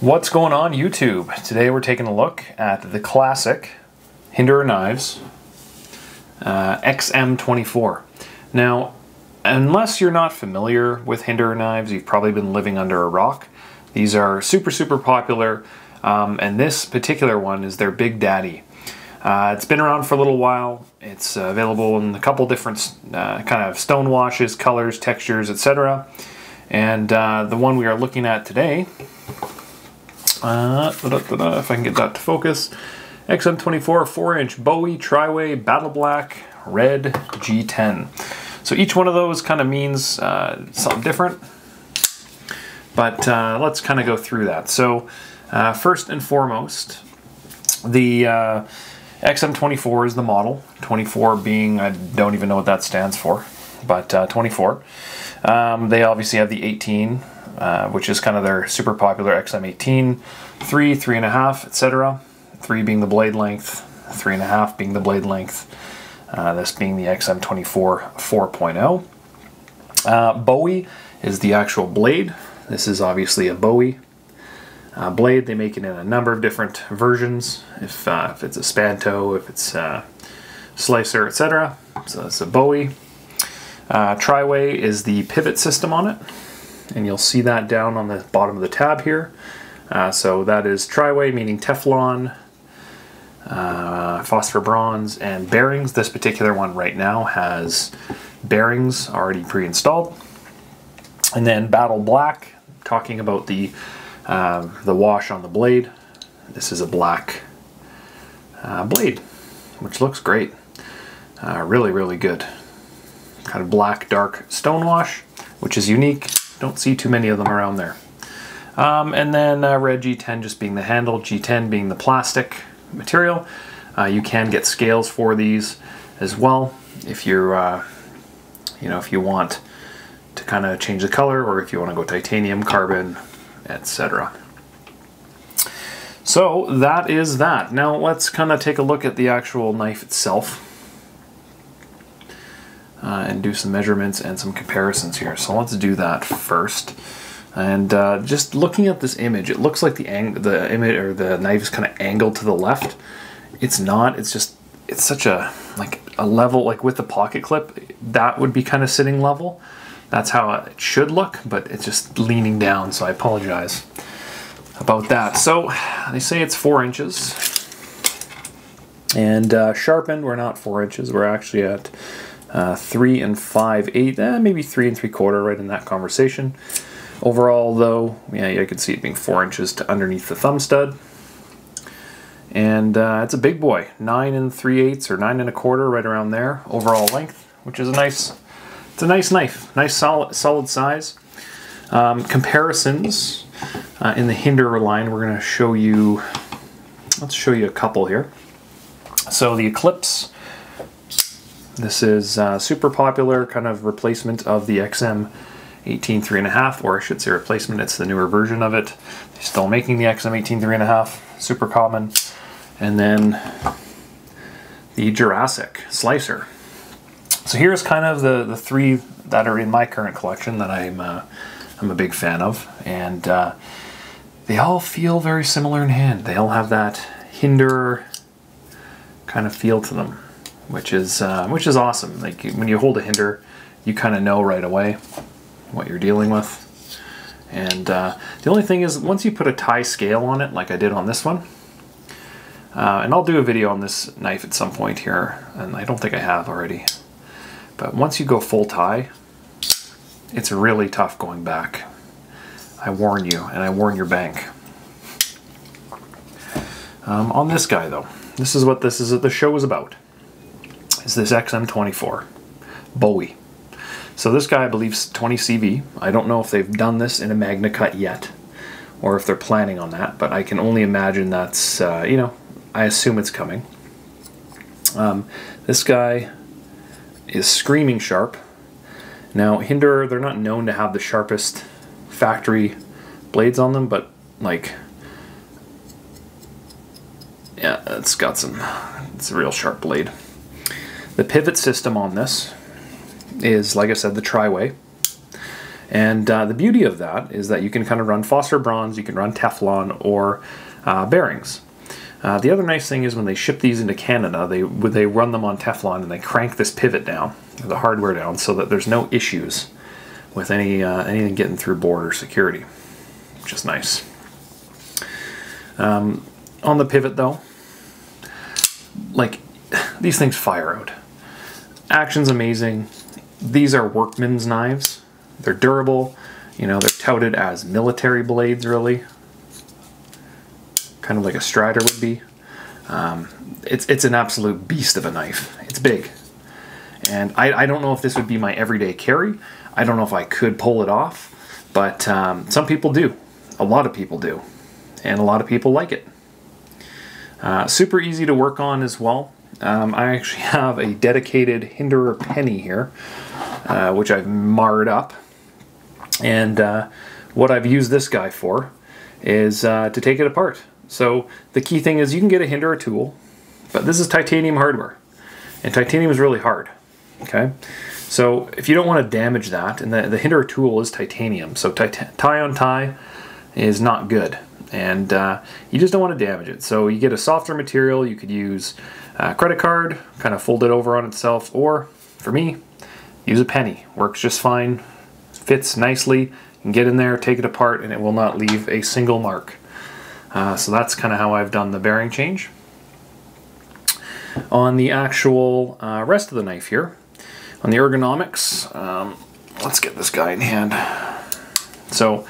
What's going on YouTube? Today we're taking a look at the classic Hinderer Knives uh, XM24. Now, unless you're not familiar with Hinderer knives, you've probably been living under a rock. These are super, super popular, um, and this particular one is their Big Daddy. Uh, it's been around for a little while. It's uh, available in a couple different uh, kind of stone washes, colors, textures, etc. And uh, the one we are looking at today, uh, if I can get that to focus, XM24 4-inch Bowie Triway Battle Black Red G10. So each one of those kind of means uh, something different, but uh, let's kind of go through that. So uh, first and foremost, the uh, XM24 is the model, 24 being, I don't even know what that stands for, but uh, 24. Um, they obviously have the 18, uh, which is kind of their super popular XM18, 3, 3.5, etc. 3 being the blade length, 3.5 being the blade length, uh, this being the XM24 4.0. Uh, Bowie is the actual blade. This is obviously a Bowie uh, blade. They make it in a number of different versions. If, uh, if it's a Spanto, if it's a slicer, etc. So it's a Bowie. Uh, Triway is the pivot system on it, and you'll see that down on the bottom of the tab here. Uh, so that is Triway, meaning Teflon, uh, phosphor bronze, and bearings. This particular one right now has bearings already pre-installed. And then Battle Black, talking about the uh, the wash on the blade. This is a black uh, blade, which looks great. Uh, really, really good. Kind of black, dark stone wash, which is unique. Don't see too many of them around there. Um, and then uh, red G10 just being the handle, G10 being the plastic material. Uh, you can get scales for these as well if you're, uh, you know, if you want to kind of change the color or if you want to go titanium, carbon, etc. So that is that. Now let's kind of take a look at the actual knife itself. Uh, and do some measurements and some comparisons here. So let's do that first. And uh, just looking at this image, it looks like the the image or the knife is kind of angled to the left. It's not. It's just it's such a like a level like with the pocket clip that would be kind of sitting level. That's how it should look, but it's just leaning down. So I apologize about that. So they say it's four inches, and uh, sharpened. We're not four inches. We're actually at uh, three and five eight, eh, maybe three and three quarter, right in that conversation. Overall, though, yeah, you can see it being four inches to underneath the thumb stud. And uh, it's a big boy, nine and three eighths or nine and a quarter, right around there. Overall length, which is a nice, it's a nice knife, nice solid, solid size. Um, comparisons uh, in the Hinderer line, we're going to show you. Let's show you a couple here. So the Eklipse. This is uh, super popular, kind of replacement of the XM 18 3.5, or I should say replacement, it's the newer version of it. They're still making the XM 18 3.5, super common. And then the Jurassic Slicer. So here's kind of the, the three that are in my current collection that I'm, uh, I'm a big fan of. And uh, they all feel very similar in hand. They all have that Hinderer kind of feel to them, which is, uh, which is awesome. Like when you hold a hinder, you kind of know right away what you're dealing with. And uh, the only thing is, once you put a tie scale on it, like I did on this one, uh, and I'll do a video on this knife at some point here, and I don't think I have already. But once you go full tie, it's really tough going back. I warn you, and I warn your bank. Um, on this guy, though, this is what this is. The show is about. Is this XM24 Bowie? So this guy, I believe, is 20 CV. I don't know if they've done this in a MagnaCut yet, or if they're planning on that, but I can only imagine that's, uh, you know, I assume it's coming. Um, this guy is screaming sharp. Now, Hinderer, they're not known to have the sharpest factory blades on them, but, like, yeah, it's got some, it's a real sharp blade. The pivot system on this is, like I said, the Triway. And uh, the beauty of that is that you can kind of run phosphor bronze, you can run Teflon or uh, bearings. Uh, the other nice thing is when they ship these into Canada, they they run them on Teflon and they crank this pivot down, the hardware down, so that there's no issues with any uh, anything getting through border security, which is nice. Um, on the pivot though, like these things fire out. Action's amazing. These are workman's knives. They're durable. You know, they're touted as military blades, really. Kind of like a Strider would be. Um, it's, it's an absolute beast of a knife. It's big. And I, I don't know if this would be my everyday carry. I don't know if I could pull it off. But um, some people do. A lot of people do. And a lot of people like it. Uh, super easy to work on as well. Um, I actually have a dedicated Hinderer penny here, uh, which I've marred up. And uh, what I've used this guy for is uh, to take it apart. So the key thing is you can get a Hinderer tool, but this is titanium hardware. And titanium is really hard, okay? So if you don't want to damage that, and the, the Hinderer tool is titanium, so tie on tie is not good. And uh, you just don't want to damage it. So you get a softer material, you could use a credit card, kind of fold it over on itself, or for me, use a penny. Works just fine, fits nicely, you can get in there, take it apart, and it will not leave a single mark. Uh, so that's kind of how I've done the bearing change. On the actual uh, rest of the knife here, on the ergonomics, um, let's get this guy in hand. So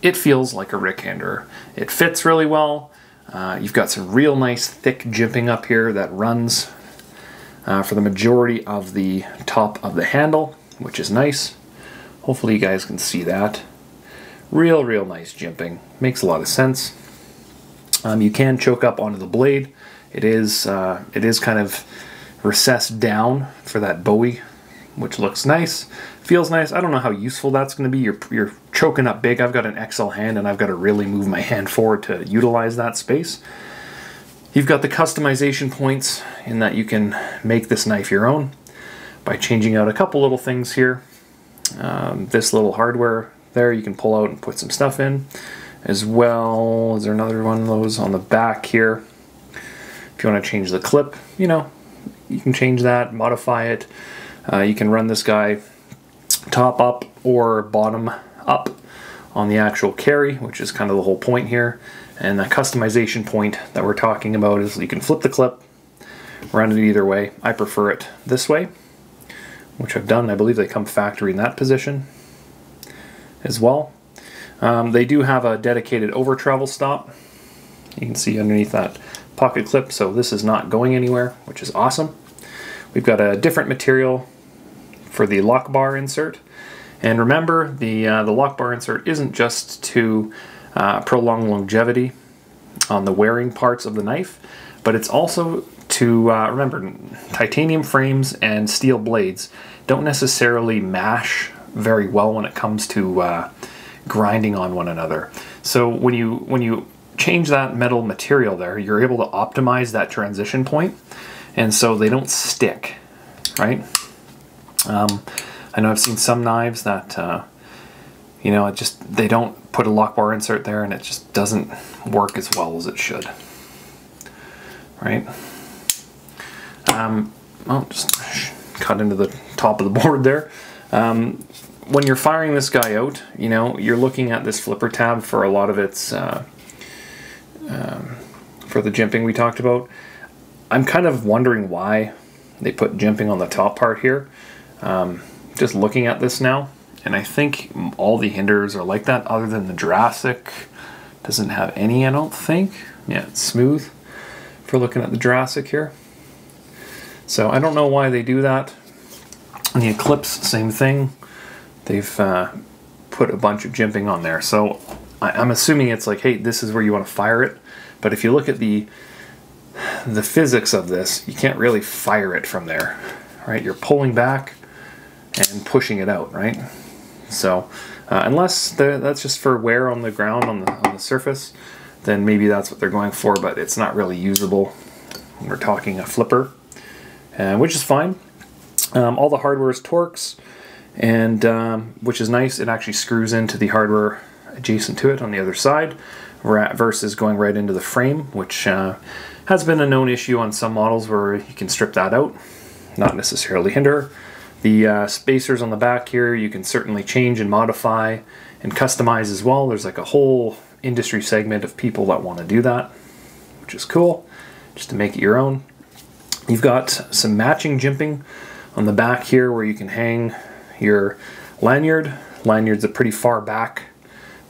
it feels like a Rick Hinderer. It fits really well. Uh, you've got some real nice thick jimping up here that runs uh, for the majority of the top of the handle, which is nice. Hopefully you guys can see that. Real, real nice jimping. Makes a lot of sense. Um, you can choke up onto the blade. It is, uh, it is kind of recessed down for that Bowie, which looks nice feels nice. I don't know how useful that's going to be. You're, you're choking up big. I've got an XL hand and I've got to really move my hand forward to utilize that space. You've got the customization points in that you can make this knife your own by changing out a couple little things here. Um, this little hardware there you can pull out and put some stuff in. As well, is there another one of those on the back here? If you want to change the clip, you know, you can change that, modify it. Uh, you can run this guy top up or bottom up on the actual carry, which is kind of the whole point here. And the customization point that we're talking about is you can flip the clip, run it either way. I prefer it this way, which I've done. I believe they come factory in that position as well. Um, they do have a dedicated over travel stop. You can see underneath that pocket clip, so this is not going anywhere, which is awesome. We've got a different material for the lock bar insert. And remember, the, uh, the lock bar insert isn't just to uh, prolong longevity on the wearing parts of the knife, but it's also to, uh, remember, titanium frames and steel blades don't necessarily mash very well when it comes to uh, grinding on one another. So when you, when you change that metal material there, you're able to optimize that transition point, and so they don't stick, right? Um, I know I've seen some knives that, uh, you know, it just they don't put a lock bar insert there, and it just doesn't work as well as it should. Right? Um, I'll just cut into the top of the board there. Um, when you're firing this guy out, you know, you're looking at this flipper tab for a lot of its, uh, um, for the jimping we talked about. I'm kind of wondering why they put jimping on the top part here. Um, just looking at this now, and I think all the hinders are like that, other than the Jurassic. Doesn't have any, I don't think. Yeah, it's smooth for looking at the Jurassic here. So I don't know why they do that. And the Eklipse, same thing. They've uh, put a bunch of jimping on there. So I'm assuming it's like, hey, this is where you want to fire it. But if you look at the the physics of this, you can't really fire it from there, right? You're pulling back, and pushing it out, right? So uh, unless that's just for wear on the ground on the, on the surface, then maybe that's what they're going for, but it's not really usable we're talking a flipper, uh, which is fine. Um, all the hardware is Torx, and um, which is nice. It actually screws into the hardware adjacent to it on the other side versus going right into the frame, which uh, has been a known issue on some models where you can strip that out, not necessarily hinder. The uh, spacers on the back here you can certainly change and modify and customize as well. There's like a whole industry segment of people that want to do that, which is cool, just to make it your own. You've got some matching jimping on the back here where you can hang your lanyard. Lanyard's a pretty far back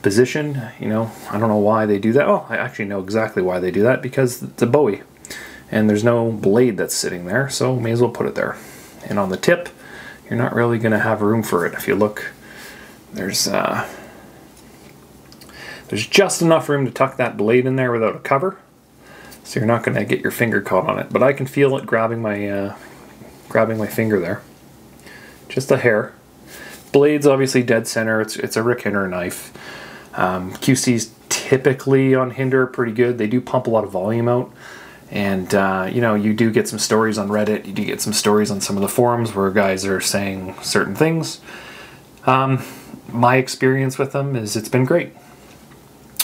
position. You know, I don't know why they do that. Oh, I actually know exactly why they do that because it's a Bowie and there's no blade that's sitting there, so may as well put it there. And on the tip, you're not really going to have room for it. If you look, there's uh, there's just enough room to tuck that blade in there without a cover, so you're not going to get your finger caught on it. But I can feel it grabbing my uh, grabbing my finger there, just a hair. Blade's obviously dead center. It's it's a Rick Hinderer knife. Um, QC's typically on Hinder pretty good. They do pump a lot of volume out. And, uh, you know, you do get some stories on Reddit. You do get some stories on some of the forums where guys are saying certain things. Um, my experience with them is it's been great.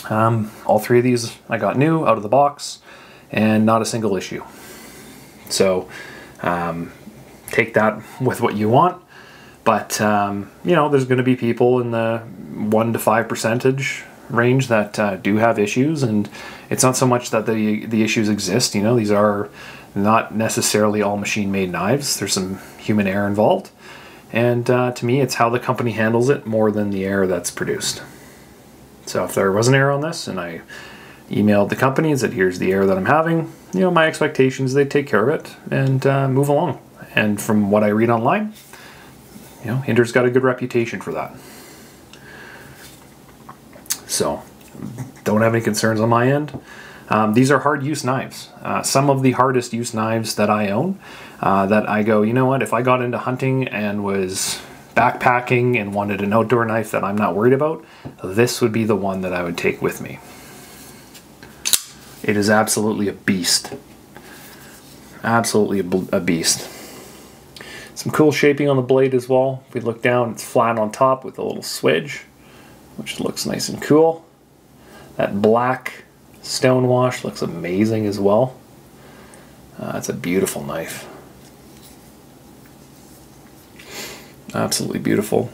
Um, all three of these I got new out of the box and not a single issue. So um, take that with what you want. But, um, you know, there's going to be people in the 1 to 5 percentage range that uh, do have issues. And it's not so much that the, the issues exist. You know, these are not necessarily all machine made knives, there's some human error involved. And uh, to me, it's how the company handles it more than the error that's produced. So if there was an error on this and I emailed the company and said, here's the error that I'm having, you know, my expectations they take care of it and uh, move along. And from what I read online, you know, Hinder's got a good reputation for that. So, don't have any concerns on my end. Um, these are hard use knives. Uh, some of the hardest use knives that I own uh, that I go, you know what, if I got into hunting and was backpacking and wanted an outdoor knife that I'm not worried about, this would be the one that I would take with me. It is absolutely a beast. Absolutely a, a beast. Some cool shaping on the blade as well. If we look down, it's flat on top with a little swedge, which looks nice and cool. That black stone wash looks amazing as well. Uh, it's a beautiful knife. Absolutely beautiful.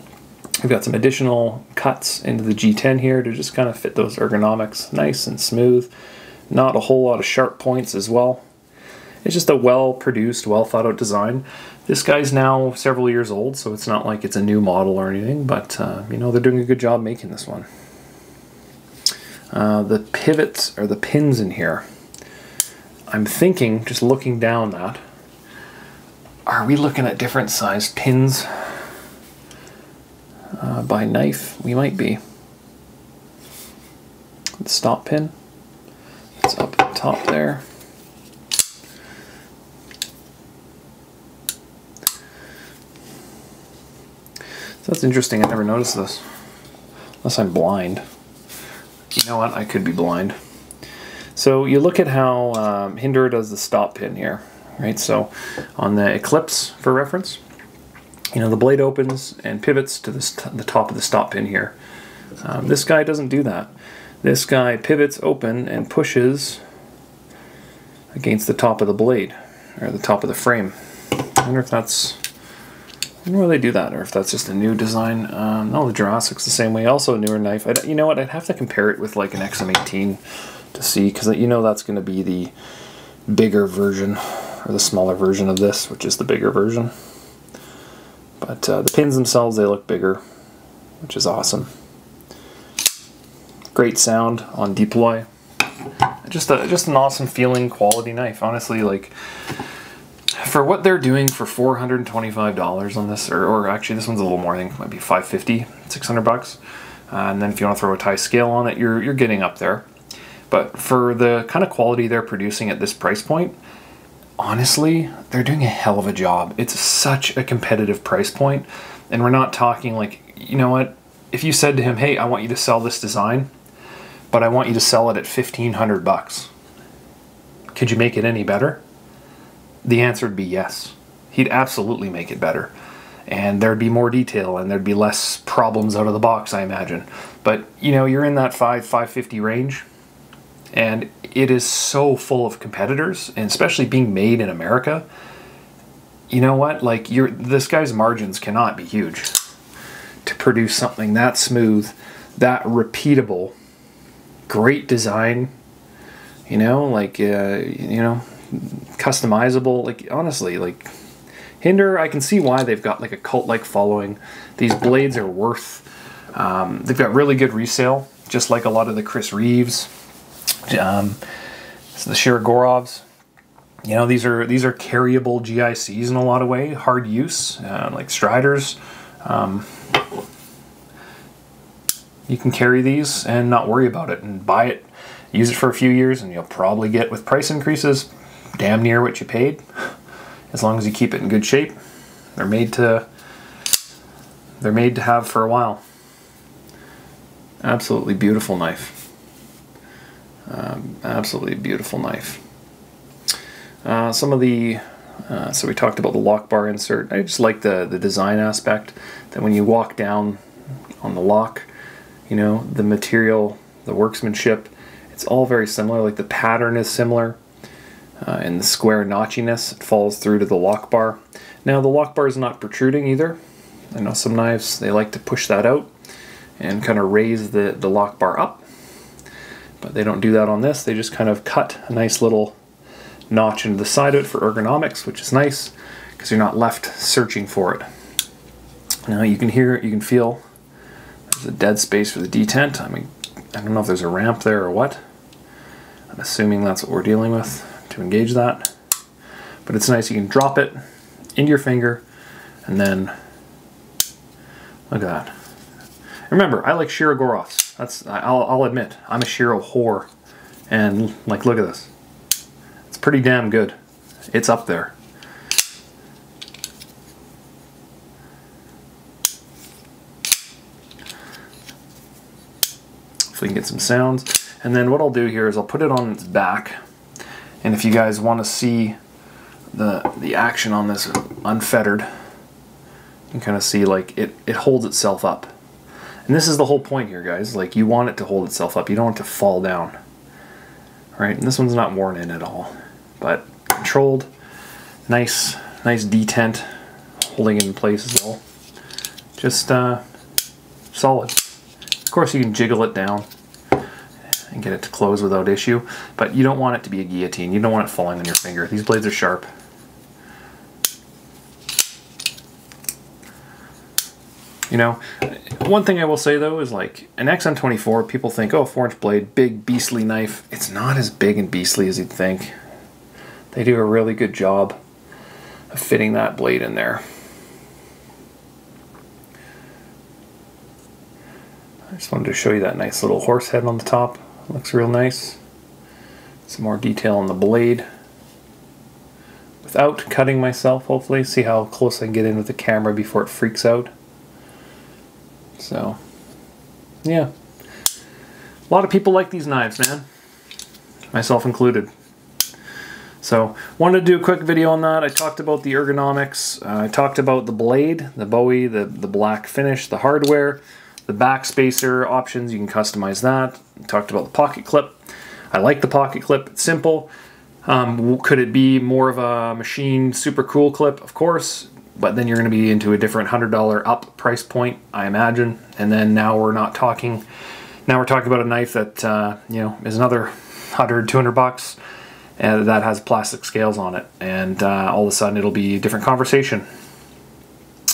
We've got some additional cuts into the G10 here to just kind of fit those ergonomics nice and smooth. Not a whole lot of sharp points as well. It's just a well produced, well thought out design. This guy's now several years old, so it's not like it's a new model or anything, but uh, you know, they're doing a good job making this one. Uh, the pivots or the pins in here. I'm thinking, just looking down that, are we looking at different sized pins uh, by knife? We might be. The stop pin, it's up top there. That's interesting, I never noticed this. Unless I'm blind. You know what, I could be blind. So you look at how um, does the stop pin here, right? So on the Eklipse, for reference, you know, the blade opens and pivots to this the top of the stop pin here. Um, this guy doesn't do that. This guy pivots open and pushes against the top of the blade, or the top of the frame. I wonder if that's I don't why they do that, or if that's just a new design. Um, no, the Jurassic's the same way. Also a newer knife. I'd, you know what? I'd have to compare it with like an XM18 to see, because you know that's going to be the bigger version, or the smaller version of this, which is the bigger version. But uh, the pins themselves, they look bigger, which is awesome. Great sound on deploy. Just a, just an awesome feeling quality knife. Honestly, like for what they're doing for $425 on this, or, or actually this one's a little more, I think it might be 550 600 bucks. Uh, and then if you want to throw a tie scale on it, you're, you're getting up there. But for the kind of quality they're producing at this price point, honestly, they're doing a hell of a job. It's such a competitive price point, and we're not talking like, you know what, if you said to him, hey, I want you to sell this design, but I want you to sell it at 1500 bucks, could you make it any better? The answer would be yes. He'd absolutely make it better. and there'd be more detail and there'd be less problems out of the box, I imagine. But you know, you're in that 5 550 range and it is so full of competitors and especially being made in America. You know what? Like your this guy's margins cannot be huge to produce something that smooth, that repeatable, great design, you know, like uh, you know, customizable, like honestly, like Hinder, I can see why they've got like a cult-like following. These blades are worth. Um, they've got really good resale, just like a lot of the Chris Reeves, um, so the Shirogorovs. You know, these are these are carryable GICs in a lot of way, hard use, uh, like Striders. Um, you can carry these and not worry about it and buy it, use it for a few years, and you'll probably get with price increases damn near what you paid as long as you keep it in good shape. They're made to they're made to have for a while. Absolutely beautiful knife. Um, absolutely beautiful knife. Uh, some of the uh, so we talked about the lock bar insert. I just like the the design aspect that when you walk down on the lock, you know the material, the workmanship, it's all very similar. Like the pattern is similar uh, and the square notchiness falls through to the lock bar. Now the lock bar is not protruding either. I know some knives, they like to push that out and kind of raise the, the lock bar up. But they don't do that on this. They just kind of cut a nice little notch into the side of it for ergonomics, which is nice because you're not left searching for it. Now you can hear, you can feel there's a dead space for the detent. I mean, I don't know if there's a ramp there or what. I'm assuming that's what we're dealing with to engage that. But it's nice, you can drop it into your finger and then, look at that. Remember, I like Shirogorovs. That's, I'll, I'll admit, I'm a Shiro whore. And like, look at this. It's pretty damn good. It's up there. If we can get some sounds. And then what I'll do here is I'll put it on its back and if you guys want to see the the action on this unfettered, you can kind of see like it, it holds itself up. And this is the whole point here, guys. Like you want it to hold itself up. You don't want it to fall down. Right? And this one's not worn in at all. But controlled, nice, nice detent, holding it in place as well. Just uh, solid. Of course, you can jiggle it down and get it to close without issue. But you don't want it to be a guillotine. You don't want it falling on your finger. These blades are sharp. You know, one thing I will say though is like an XM24, people think, oh, four inch blade, big beastly knife. It's not as big and beastly as you'd think. They do a really good job of fitting that blade in there. I just wanted to show you that nice little horse head on the top. Looks real nice. Some more detail on the blade. Without cutting myself, hopefully. See how close I can get in with the camera before it freaks out. So, yeah. A lot of people like these knives, man. Myself included. So, wanted to do a quick video on that. I talked about the ergonomics. Uh, I talked about the blade, the Bowie, the, the black finish, the hardware. The back spacer options, you can customize that. Talked about the pocket clip. I like the pocket clip, it's simple. Um, could it be more of a machine super cool clip? Of course, but then you're going to be into a different $100 up price point, I imagine. And then now we're not talking, now we're talking about a knife that, uh, you know, is another 100, 200 bucks and that has plastic scales on it. And uh, all of a sudden it'll be a different conversation.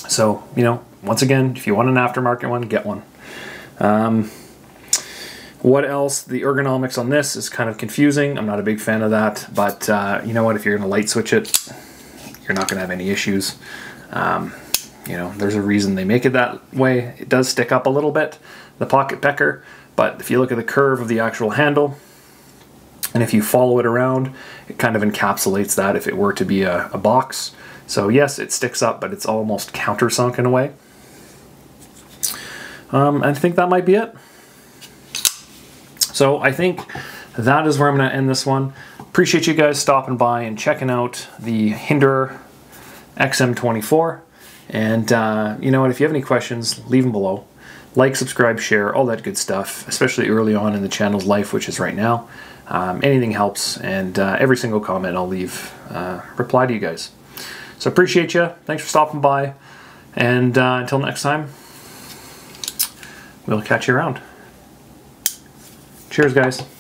So, you know, once again, if you want an aftermarket one, get one. Um, what else? The ergonomics on this is kind of confusing. I'm not a big fan of that, but uh, you know what? If you're going to light switch it, you're not going to have any issues. Um, you know, there's a reason they make it that way. It does stick up a little bit, the pocket pecker, but if you look at the curve of the actual handle, and if you follow it around, it kind of encapsulates that if it were to be a, a box. So yes, it sticks up, but it's almost countersunk in a way. Um, I think that might be it. So I think that is where I'm going to end this one. Appreciate you guys stopping by and checking out the Hinderer XM24. And uh, you know what? If you have any questions, leave them below. Like, subscribe, share, all that good stuff, especially early on in the channel's life, which is right now. Um, anything helps, and uh, every single comment I'll leave uh, reply to you guys. So appreciate you. Thanks for stopping by. And uh, until next time, we'll catch you around. Cheers, guys.